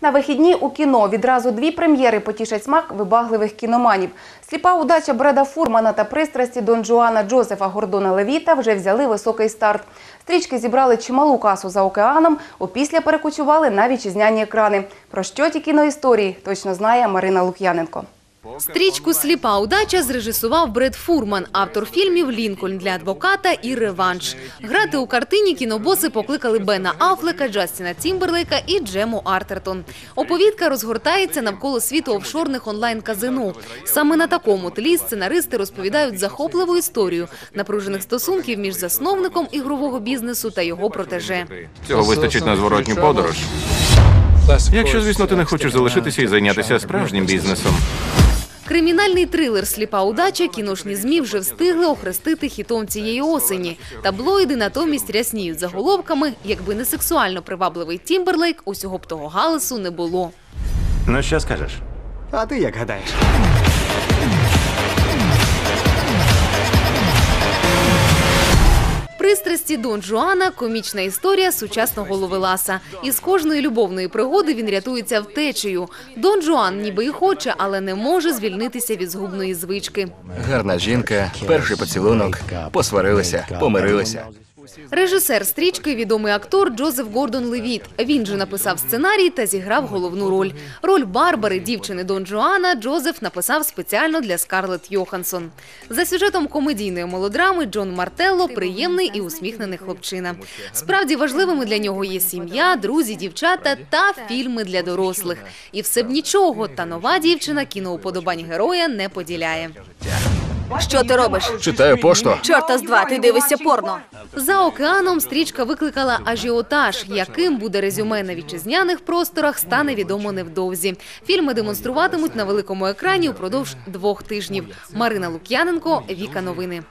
На вихідні у кіно відразу дві прем'єри потішать смак вибагливих кіноманів. Сліпа удача Бреда Фурмана та пристрасті Дон Жуана Джозефа Гордона Левіта вже взяли високий старт. Стрічки зібрали чималу касу за океаном, опісля перекочували на вітчизняні екрани. Про що ті кіноісторії точно знає Марина Лук'яненко. Стрічку Сліпа удача зрежисував Бред Фурман, автор фільмів Лінкольн для адвоката і Реванш. Грати у картині кінобоси покликали Бена Афлека, Джастіна Тімберлейка і Джему Артертон. Оповідка розгортається навколо світу офшорних онлайн-казино. Саме на такому тлі сценаристи розповідають захопливу історію напружених стосунків між засновником ігрового бізнесу та його протеже. Цього вистачить на зворотню подорож. Якщо, звісно, ти не хочеш залишитися і зайнятися справжнім бізнесом. Кримінальний трилер Сліпа удача кіношні ЗМІ вже встигли охрестити хітом цієї осені. Таблоїди натомість рясніють заголовками, якби не сексуально привабливий Тімберлейк, усього б того галасу не було. Ну що скажеш? А ти як гадаєш? Пристрасті Дон Жуана комічна історія сучасного ловеласа. Із кожної любовної пригоди він рятується втечею. Дон Жуан ніби й хоче, але не може звільнитися від згубної звички. Гарна жінка, перший поцілунок, посварилися, помирилися. Режисер стрічки відомий актор Джозеф Гордон Левіт. Він же написав сценарій та зіграв головну роль. Роль Барбари, дівчини Дон Жуана, Джозеф написав спеціально для Скарлетт Йоханссон. За сюжетом комедійної мелодрами Джон Мартелло приємний і усміхнений хлопчина. Справді важливими для нього є сім'я, друзі, дівчата та фільми для дорослих. І все б нічого, та нова дівчина кіноуподобань героя не поділяє. Що ти робиш? Читаю пошту. Чорта з два, ти дивишся порно. За океаном стрічка викликала ажіотаж. Яким буде резюме на вітчизняних просторах, стане відомо невдовзі. Фільми демонструватимуть на великому екрані упродовж двох тижнів. Марина Лук'яненко, Віка Новини.